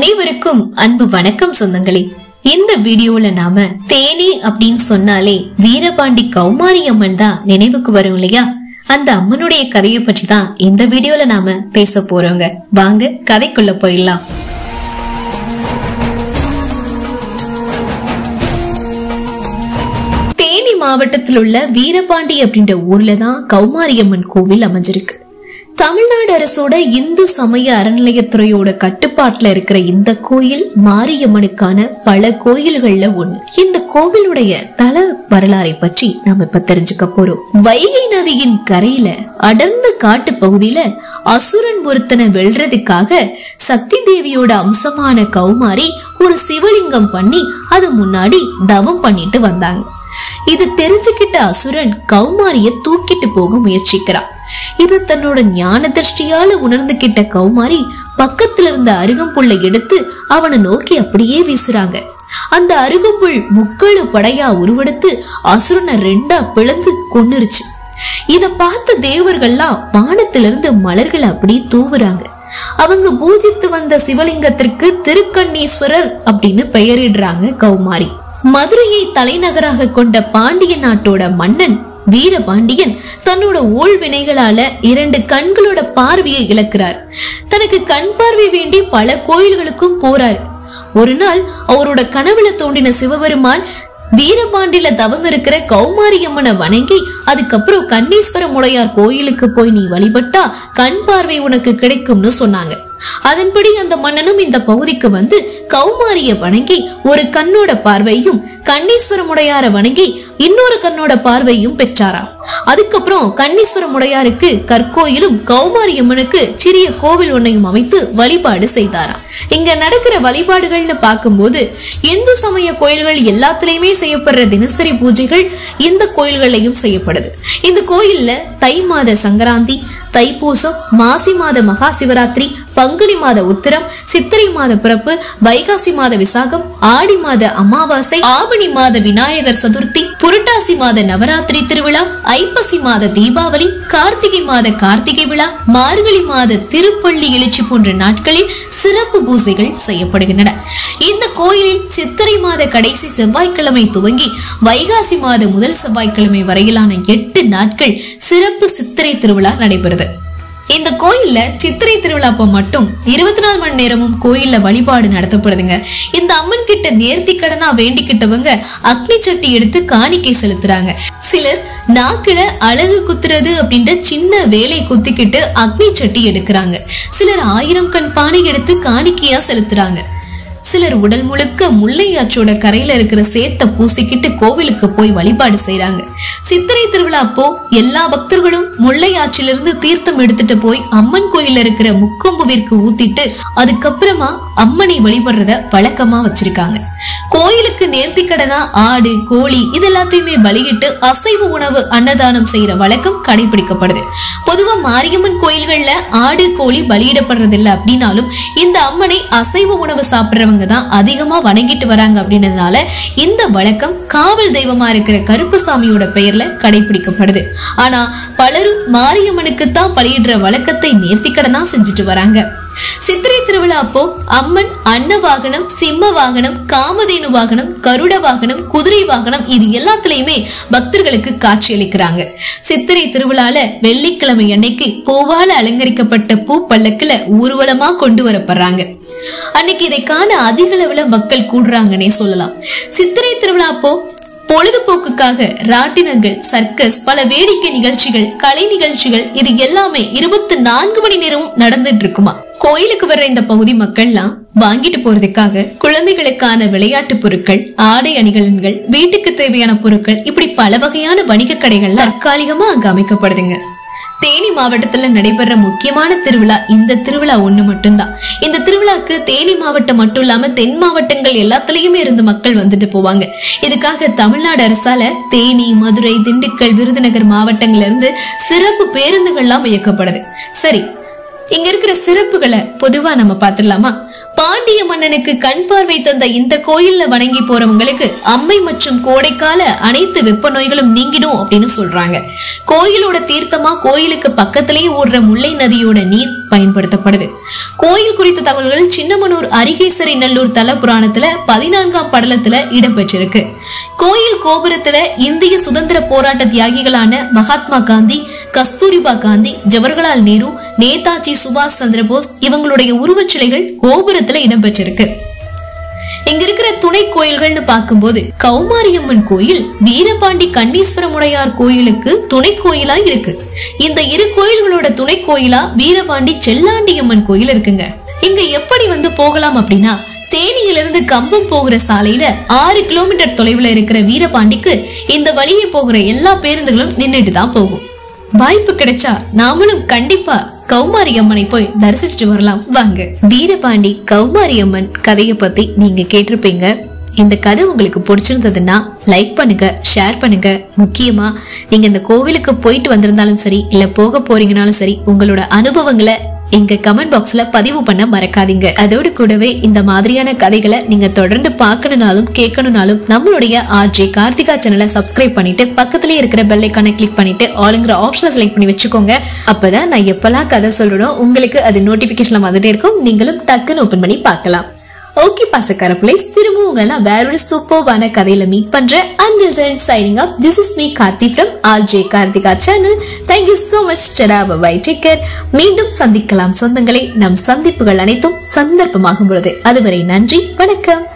அனைவருக்கும் அன்பு வணக்கம் சொந்தங்களே. இந்த வீடியோல நாம தேனி அப்படின்னு சொன்னாலே வீரபாண்டி கௌமாரி அம்மன் தான் நினைவுக்கு வரும் இல்லையா? அந்த அம்மனுடைய கதையை பற்றி தான் இந்த வீடியோல நாம பேச போறோங்க. வாங்க கதைக்குள்ள போயிடலாம். தேனி மாவட்டத்தில் உள்ள வீரபாண்டி அப்படின்ற ஊர்ல தான் கௌமாரியம்மன் கோவில் அமைஞ்சிருக்கு. தமிழ்நாடு அரசோட இந்து சமய அறநிலையத்துறையோட கட்டுப்பாட்டுல இருக்கிற இந்த கோயில் மாரியம்மனுக்கான பல கோயில்கள்ல ஒண்ணு. இந்த கோவிலுடைய தல வரலாறை பற்றி நாம இப்ப தெரிஞ்சுக்க போறோம். வைகை நதியின் கரையில அடர்ந்த காட்டு பகுதியில அசுரன் ஒருத்தனை வெல்றதுக்காக சக்தி தேவியோட அம்சமான கௌமாரி ஒரு சிவலிங்கம் பண்ணி அது முன்னாடி தவம் பண்ணிட்டு வந்தாங்க. இது தெரிஞ்சுக்கிட்ட அசுரன் கௌமாரிய தூக்கிட்டு போக முயற்சிக்கிறான். இது தன்னோட ஞான திருஷ்டியால உணர்ந்துகிட்ட கௌமாரி பக்கத்துல இருந்த அருகம்புல்லை எடுத்து அவனை நோக்கி அப்படியே வீசுறாங்க. அந்த அருகம்புல் முக்களு படையா உருவெடுத்து அசுரனை ரெண்டா பிளந்து கொன்னுருச்சு. இத பார்த்த தேவர்கள்லாம் வானத்திலிருந்து மலர்கள் அப்படி தூவுறாங்க. அவங்க பூஜித்து வந்த சிவலிங்கத்திற்கு திருக்கண்ணீஸ்வரர் அப்படின்னு பெயரிடுறாங்க கௌமாரி. மதுரையை தலைநகராக கொண்ட பாண்டிய நாட்டோட மன்னன் வீரபாண்டியன் தன்னோட ஊழ்வினைகளால இரண்டு கண்களோட பார்வையை இழக்கிறார். தனக்கு கண் பார்வை வேண்டி பல கோயில்களுக்கும் போறார். ஒரு நாள் அவரோட கனவுல தோண்டின சிவபெருமான் வீரபாண்டியில தவம் இருக்கிற கௌமாரியம்மனை வணங்கி அதுக்கப்புறம் கண்ணீஸ்வர முடையார் கோயிலுக்கு போய் நீ வழிபட்டா கண் பார்வை உனக்கு கிடைக்கும்னு சொன்னாங்க. அதன்படி அந்த மன்னனும் இந்த பகுதிக்கு வந்து கௌமாரிய வணங்கி ஒரு கண்ணோட பார்வையும் கண்ணீஸ்வரமுடையார வணங்கி இன்னொரு கண்ணோட பார்வையும் பெற்றாராம். அதுக்கப்புறம் கன்னீஸ்வரம் உடையாருக்கு கற்கோயிலும் கௌமாரி அம்மனுக்கு சிறிய கோவில் ஒன்னையும் அமைத்து வழிபாடு செய்தாராம். இங்க நடக்கிற வழிபாடுகள்னு பார்க்கும்போது இந்து சமய கோயில்கள் எல்லாத்துலயுமே செய்யப்படுற தினசரி பூஜைகள் இந்த கோயில்களையும் செய்யப்படுது. இந்த கோயில்ல தை மாத சங்கராந்தி தைப்பூசம் மாசி மாத மகா சிவராத்திரி பங்குனி மாத உத்திரம் சித்திரை மாத பிறப்பு வைகாசி மாத விசாகம் ஆடி மாத அமாவாசை ஆவணி மாத விநாயகர் சதுர்த்தி புரட்டாசி மாத நவராத்திரி திருவிழா ஐப்பசி மாத தீபாவளி கார்த்திகை மாத கார்த்திகை விழா மார்கழி மாத திருப்பள்ளி எழுச்சி போன்ற நாட்களில் சிறப்பு பூஜைகள் செய்யப்படுகின்றன. இந்த கோயிலில் சித்திரை மாத கடைசி செவ்வாய்க்கிழமை துவங்கி வைகாசி மாத முதல் செவ்வாய்க்கிழமை வரையிலான எட்டு நாட்கள் சிறப்பு சித்திரை திருவிழா நடைபெறுது. இந்த கோயில்ல சித்திரை திருவிழாப்ப மட்டும் இருபத்தி நாலு மணி நேரமும் கோயில்ல வழிபாடு நடத்தப்படுதுங்க. இந்த அம்மன் கிட்ட நேர்த்தி கடனா வேண்டிக்கிட்டவங்க அக்னி சட்டி எடுத்து காணிக்கை செலுத்துறாங்க. சிலர் நாக்குல அழகு குத்துறது அப்படின்ற சின்ன வேலை குத்திக்கிட்டு அக்னி சட்டி எடுக்கிறாங்க. சிலர் ஆயிரம் கண் பானை எடுத்து காணிக்கையா செலுத்துறாங்க. சிலர் உடல் முழுக்க முல்லையாற்றோட கரையில இருக்கிற சேத்த பூசிக்கிட்டு கோவிலுக்கு போய் வழிபாடு செய்யறாங்க சித்திரை திருவிழா அப்போ எல்லா பக்தர்களும் முல்லையாற்றிலிருந்து தீர்த்தம் எடுத்துட்டு போய் அம்மன் கோயில்ல இருக்கிற முக்கொம்புவிற்கு ஊத்திட்டு அதுக்கப்புறமா அம்மனை வழிபடுறத வழக்கமா வச்சிருக்காங்க. கோயிலுக்கு நேர்த்தி கடனா ஆடு கோழி இது எல்லாத்தையுமே பலியிட்டு அசைவ உணவு அன்னதானம் செய்யற வழக்கம் கடைபிடிக்கப்படுது. பொதுவா மாரியம்மன் கோயில்கள்ல ஆடு கோழி பலியிடப்படுறது இல்லை அப்படின்னாலும் இந்த அம்மனை அசைவ உணவு சாப்பிட்றவங்க தான் அதிகமா வணங்கிட்டு வராங்க அப்படின்றதுனால இந்த வழக்கம் காவல் தெய்வமா இருக்கிற கருப்புசாமியோட பெயர்ல கடைபிடிக்கப்படுது. ஆனா பலரும் மாரியம்மனுக்கு தான் பலியிடுற வழக்கத்தை நேர்த்திக்கடனா செஞ்சுட்டு வராங்க. சித்திரை திருவிழா அப்போ அம்மன் அன்ன வாகனம் சிம்ம வாகனம் காமதேனு வாகனம் கருட வாகனம் குதிரை வாகனம் இது எல்லாத்துலயுமே பக்தர்களுக்கு காட்சி அளிக்கிறாங்க. சித்திரை திருவிழால வெள்ளிக்கிழமை அன்னைக்கு பூவால அலங்கரிக்கப்பட்ட பூ பல்லக்குல ஊர்வலமா கொண்டு வரப்படுறாங்க. அன்னைக்கு இதை காண அதிக அளவுல மக்கள் கூடுறாங்கன்னே சொல்லலாம். சித்திரை திருவிழா அப்போ பொழுதுபோக்குக்காக ராட்டினங்கள் சர்க்கஸ் பல வேடிக்கை நிகழ்ச்சிகள் கலை நிகழ்ச்சிகள் இது எல்லாமே இருபத்தி நான்கு மணி நேரமும் நடந்துட்டு இருக்குமா கோயிலுக்கு வர்ற இந்த பகுதி மக்கள்லாம் வாங்கிட்டு போறதுக்காக குழந்தைகளுக்கான விளையாட்டு பொருட்கள் ஆடை அணிகலன்கள் வீட்டுக்கு தேவையான பொருட்கள் இப்படி பல வகையான வணிக கடைகள் தற்காலிகமா அங்க அமைக்கப்படுதுங்க. தேனி மாவட்டத்துல நடைபெற முக்கியமான திருவிழா இந்த திருவிழா ஒண்ணு மட்டும்தான். இந்த திருவிழாக்கு தேனி மாவட்டம் மட்டும் இல்லாம தென் மாவட்டங்கள் எல்லாத்துலயுமே இருந்து மக்கள் வந்துட்டு போவாங்க. இதுக்காக தமிழ்நாடு அரசால தேனி மதுரை திண்டுக்கல் விருதுநகர் மாவட்டங்கள்ல இருந்து சிறப்பு பேருந்துகள்லாம் இயக்கப்படுது. சரி இங்க இருக்கிற சிறப்புகளை பொதுவா நம்ம பாத்துடலாமா பாண்டிய மன்னனுக்கு கண் பார்வை தந்த இந்த கோயில்ல வணங்கி போறவங்களுக்கு அம்மை மற்றும் கோடைக்கால அனைத்து வெப்ப நோய்களும் நீங்கிடும் அப்படின்னு சொல்றாங்க. கோயிலோட தீர்த்தமா கோயிலுக்கு பக்கத்திலேயே ஓடுற முல்லை நதியோட நீர் பயன்படுத்தப்படுது. கோயில் குறித்த தகவல்கள் சின்னமனூர் அரிகேசரி நல்லூர் தல புராணத்துல பதினான்காம் படலத்துல இடம்பெற்றிருக்கு. கோயில் கோபுரத்துல இந்திய சுதந்திர போராட்ட தியாகிகளான மகாத்மா காந்தி கஸ்தூரிபா காந்தி ஜவஹர்லால் நேரு நேதாஜி சுபாஷ் சந்திரபோஸ் இவங்களுடைய உருவச்சிலைகள் கோபுரத்துல இடம்பெற்றிருக்கு. இங்க இருக்கிற துணை கோயில்கள்னு பார்க்கும்போது கௌமாரியம்மன் கோயில் வீரபாண்டி கண்ணீஸ்வரம் உடையார் கோயிலுக்கு துணை கோயிலா இருக்கு. இந்த இரு கோயில்களோட துணை கோயிலா வீரபாண்டி செல்லாண்டியம்மன் கோயில் இருக்குங்க. இங்க எப்படி வந்து போகலாம் அப்படின்னா தேனியிலிருந்து கம்பம் போகிற சாலையில ஆறு கிலோமீட்டர் தொலைவுல இருக்கிற வீரபாண்டிக்கு இந்த வழியே போகிற எல்லா பேருந்துகளும் நின்னுட்டு தான் போகும். வாய்ப்பு கிடைச்சா நாமளும் கண்டிப்பா கௌமாரி அம்மனை போய் தரிசிச்சுட்டு வரலாம். வாங்க. வீரபாண்டி கௌமாரி அம்மன் கதையை பத்தி நீங்க கேட்டிருப்பீங்க. இந்த கதை உங்களுக்கு பிடிச்சிருந்ததுன்னா லைக் பண்ணுங்க ஷேர் பண்ணுங்க. முக்கியமா நீங்க இந்த கோவிலுக்கு போயிட்டு வந்திருந்தாலும் சரி இல்ல போக போறீங்கனாலும் சரி உங்களோட அனுபவங்களை எங்க கமெண்ட் பாக்ஸ்ல பதிவு பண்ண மறக்காதீங்க. அதோடு கூடவே இந்த மாதிரியான கதைகளை நீங்க தொடர்ந்து பார்க்கணும்னாலும் கேட்கணும்னாலும் நம்மளுடைய ஆர்ஜே கார்த்திகா சேனலை சப்ஸ்கிரைப் பண்ணிட்டு பக்கத்துலயே இருக்கிற பெல் ஐக்கானை கிளிக் பண்ணிட்டு ஆளுங்கிற ஆப்ஷனை செலக்ட் பண்ணி வச்சுக்கோங்க. அப்பதான் நான் எப்பெல்லாம் கதை சொல்லணும் உங்களுக்கு அது நோட்டிபிகேஷன்ல வந்துட்டே இருக்கும். நீங்களும் டக்குன்னு ஓபன் பண்ணி பார்க்கலாம். ஓகே பாசக்கார பிளேஸ் திரும்பவும் உங்களை நான் வேற ஒரு சூப்பர்வான கதையில மீட் பண்றேன். Until then signing up this is me Karthi from RJ Karthika channel thank you so much tata bye take care மீண்டும் சந்திக்கலாம் சொந்தங்களை. நம் சந்திப்புகள் அனைத்தும் சந்தர்ப்பமாகும் பொழுது. அதுவரை நன்றி. வணக்கம்.